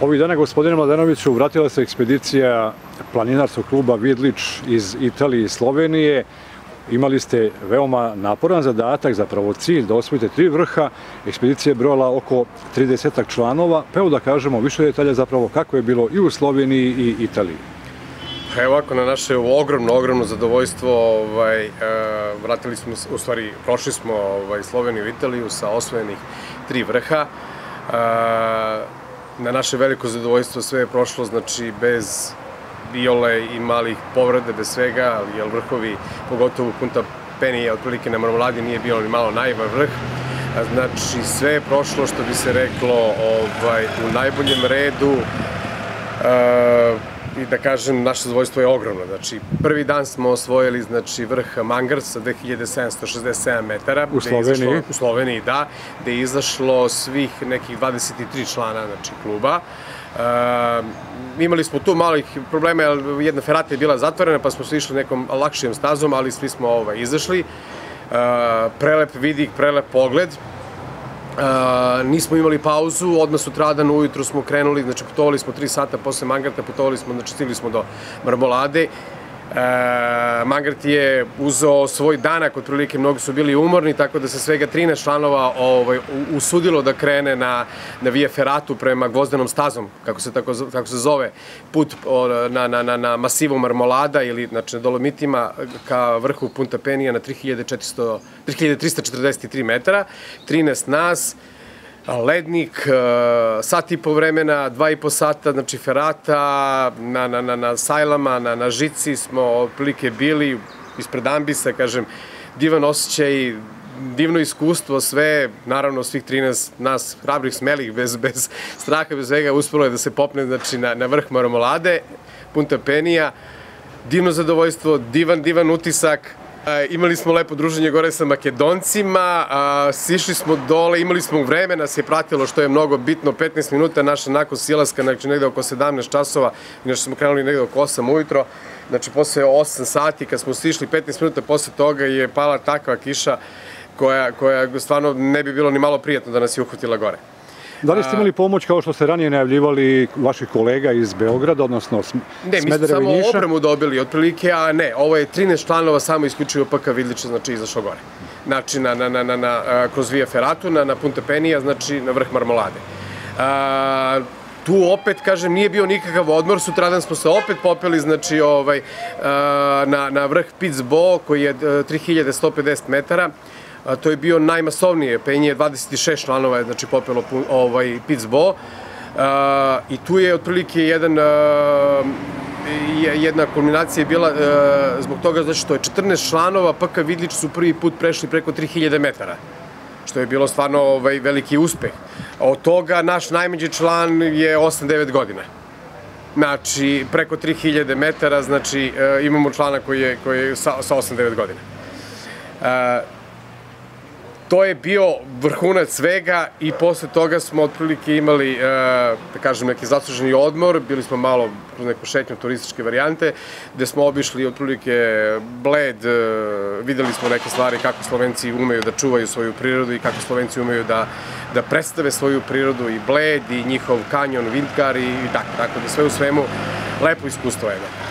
Ovih dana, gospodine Mladenoviću, vratila se ekspedicija planinarskog kluba Vidlić iz Italije i Slovenije. Imali ste veoma naporan zadatak, zapravo cilj da osvojite tri vrha. Ekspedicija je brojala oko 30 članova. Pa evo da kažemo više detalja zapravo kako je bilo i u Sloveniji i Italiji. Pa evo ovako, na naše ogromno, ogromno zadovoljstvo, ovaj, e, vratili smo, u stvari, prošli smo ovaj, Sloveniju i Italiju sa osvojenih tri vrha. E, na naše veliko zadovoljstvo sve je prošlo, znači bez viole i malih povrede, bez svega, jer vrhovi, pogotovo Punta Penija, otprilike na Marmoladi nije bilo ni malo najvan vrh. Znači, sve je prošlo, što bi se reklo, ovaj, u najboljem redu. I da kažem, naše zadovoljstvo je ogromno. Znači, prvi dan smo osvojili znači, vrh Mangar sa 2767 metara. U Sloveniji? Izašlo, u Sloveniji, da, gde je izašlo svih nekih 23 člana znači, kluba. Uh, imali smo tu malih problema, jer jedna ferata je bila zatvorena, pa smo svi išli nekom lakšijom stazom, ali svi smo ovaj, izašli. Uh, prelep vidik, prelep pogled. Uh, nismo imali pauzu, odmah sutradan ujutru smo krenuli, znači putovali smo 3 sata posle Mangarta, putovali smo, znači stigli smo do Marmolade. Uh, Mangart je uzeo svoj danak, otprilike mnogi su bili umorni, tako da se svega 13 članova ovaj, usudilo da krene na, na Via Ferratu prema gvozdenom stazom, kako se, tako, kako se zove, put na, na, na, na masivu Marmolada ili znači, na Dolomitima ka vrhu Punta Penija na 3400, 3343 metara, 13 nas, lednik, e, sat i po vremena, dva i po sata, znači ferata, na, na, na, na sajlama, na, na žici smo otprilike bili ispred ambisa, kažem, divan osjećaj, divno iskustvo, sve, naravno svih 13 nas hrabrih, smelih, bez, bez straha, bez svega, uspelo je da se popne znači, na, na vrh Maromolade, Punta Penija, divno zadovoljstvo, divan, divan utisak, Imali smo lepo druženje gore sa Makedoncima, sišli smo dole, imali smo vreme, nas je pratilo što je mnogo bitno, 15 minuta naša nakon silaska, znači negde oko 17 časova, inače smo krenuli negde oko 8 ujutro, znači posle 8 sati kad smo sišli 15 minuta posle toga je pala takva kiša koja, koja stvarno ne bi bilo ni malo prijatno da nas je uhvatila gore. Da li ste imali pomoć kao što ste ranije najavljivali vaših kolega iz Beograda, odnosno Ne, mi smo samo opremu dobili otprilike, a ne, ovo je 13 članova samo isključivo PK Vidlića, znači izašao gore. Znači, na, na, na, na, na, kroz Via Ferratu, na, na Punta Penija, znači na vrh Marmolade. A, tu opet, kažem, nije bio nikakav odmor, sutradan smo se opet popeli, znači, ovaj, na, na vrh Pitzbo, koji je 3150 metara, a, to je bio najmasovnije penje, 26 članova je znači popelo ovaj Pitzbo. A, I tu je otprilike jedan jedna kulminacija je bila zbog toga znači što je 14 članova PK Vidlić su prvi put prešli preko 3000 metara što je bilo stvarno ovaj, veliki uspeh. Od toga naš najmeđi član je 8-9 godina. Znači, preko 3000 metara, znači, e, imamo člana koji je, koji je sa, sa 8-9 godina. E, to je bio vrhunac svega i posle toga smo otprilike imali, e, da kažem, neki zasluženi odmor, bili smo malo neku šetnju turističke varijante, gde smo obišli otprilike Bled, e, videli smo neke stvari kako Slovenci umeju da čuvaju svoju prirodu i kako Slovenci umeju da, da predstave svoju prirodu i Bled i njihov kanjon, Vindkar i, tako, tako da sve u svemu lepo iskustvo je.